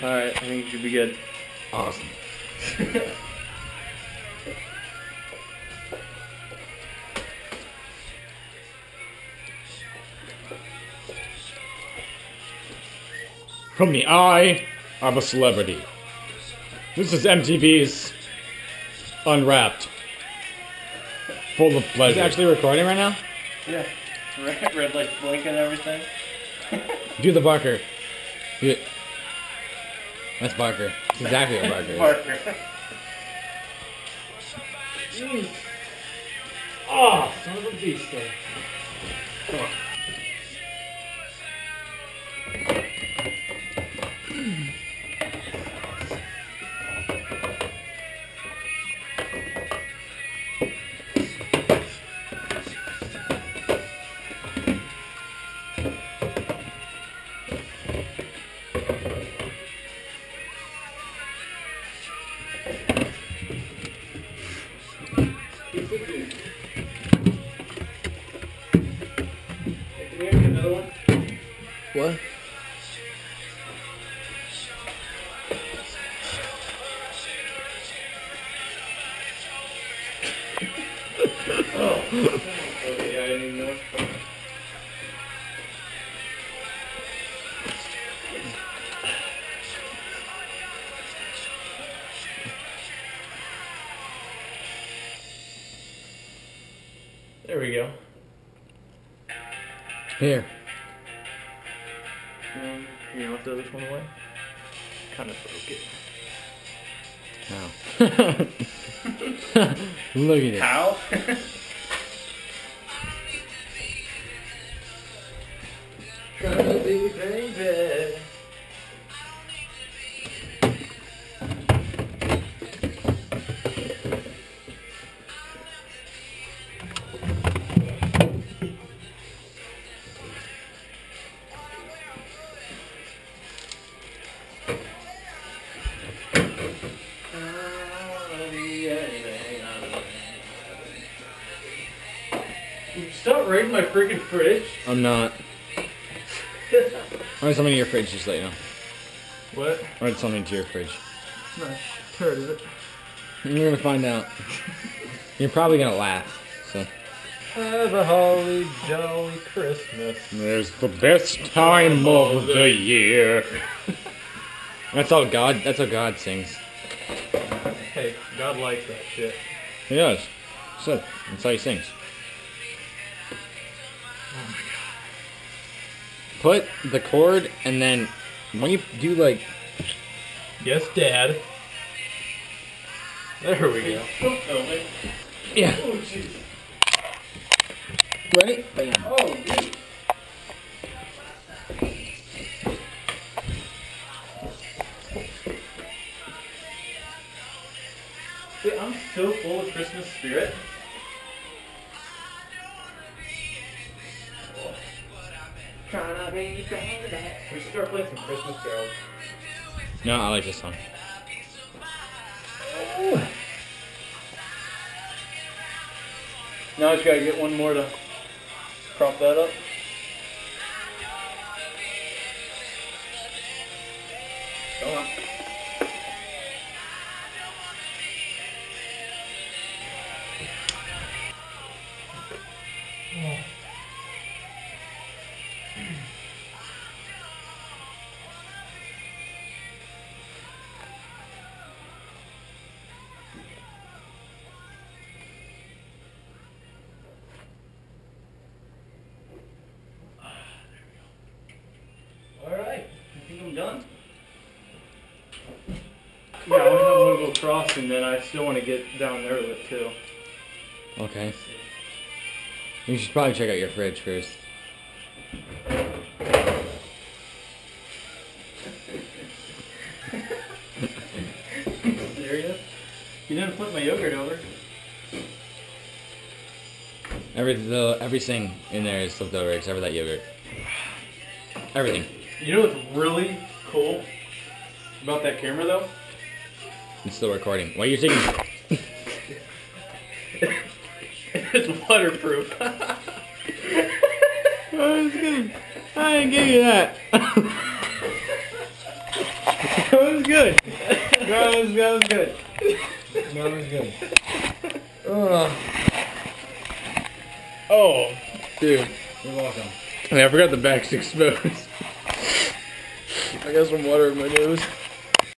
Alright, I think you should be good. Awesome. From the eye of a celebrity. This is MTV's Unwrapped. Full of Is pleasure. it actually recording right now? Yeah. Red, red like blink and everything. Do the Barker. Do it. That's Barker. That's exactly what Barker is. Marker. Oh, mm. ah, son of a beast. Come on. What? Okay, yeah, I didn't know. There we go. Here. Um, you know, throw this one away. Kind of broke it. How? Look at it. How? raiding my freaking fridge. I'm not. I something to your fridge, just let you know. What? I read something to your fridge. Not turd, is it? You're gonna find out. You're probably gonna laugh. So Have a holly jolly Christmas. There's the best time of the year. that's all God. That's how God sings. Hey, God likes that shit. He does. So that's how he sings. Put the cord and then when you do like Yes, Dad. There we go. yeah Oh, jeez. right. Oh, I'm so full of Christmas spirit. Tryna be baby. We should start playing some Christmas carols. No, I like this song. Now I just gotta get one more to prop that up. Go on. I'm done. Yeah, I want to have one go across and then I still want to get down there with it too. Okay. You should probably check out your fridge first. Serious? You didn't flip my yogurt over. Every the everything in there is flipped over except for that yogurt. Everything. You know what's really cool about that camera though? It's still recording. Why are you taking? it's waterproof. I was gonna. I didn't give you that. That was good. That was, that was good. That was good. Ugh. Oh, dude. You're welcome. I, mean, I forgot the back's exposed. I got some water in my nose.